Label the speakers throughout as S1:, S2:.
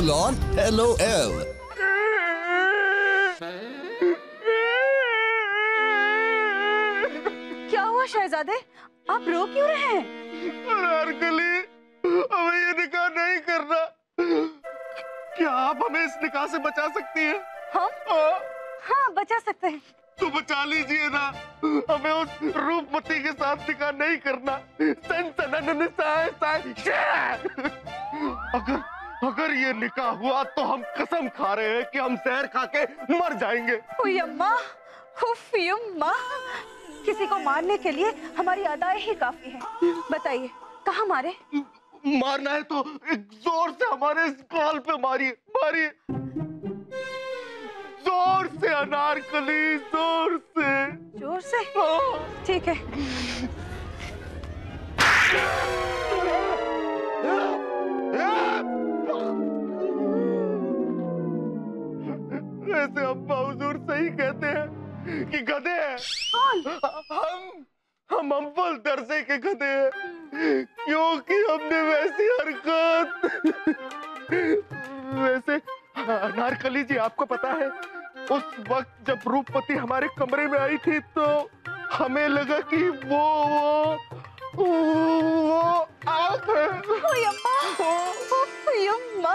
S1: full on LOL.
S2: क्या हुआ शहजादे? आप रो क्यों रहे हैं?
S3: अनारकली हमें ये निकाह नहीं करना। क्या आप हमें इस निकाह से बचा सकती हैं?
S2: हम?
S3: हाँ,
S2: हाँ बचा सकते हैं।
S3: तो बचा लीजिए ना। हमें उस रूपमती के साथ निकाह नहीं करना। सन सनन साय साय अगर अगर ये निकाह हुआ तो हम कसम खा रहे हैं कि हम जहर खा के मर जाएँगे।
S2: अम्मा अम्मा किसी को मारने के लिए हमारी अदाएँ ही काफ़ी है। बताइए कहाँ मारे?
S3: मारना है तो एक ज़ोर से हमारे इस गाल पे मारिए मारिए। ज़ोर से अनारकली ज़ोर से।
S2: ज़ोर से?
S3: हाँ।
S2: ठीक है।
S3: वैसे अब्बा हुजूर सही कहते हैं कि गधे हैं। हम हम अव्वल दर्जे के गधे हैं। क्योंकि हमने वैसी हरकत वैसे अनारकली जी आपको पता है उस वक्त जब रूपपति हमारे कमरे में आई थी तो हमें लगा कि वो वो वो आप है।
S2: अम्मा उफ, हुई अम्मा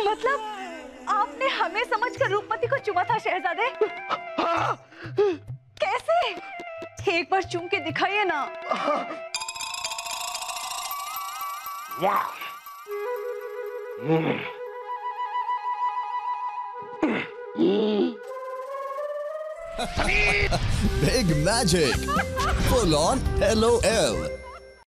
S2: मतलब आपने हमें समझकर रूपमती को चुमा था, शहजादे कैसे एक बार चूम के दिखाइए ना
S3: वाह।
S1: Big magic. Full on LOL.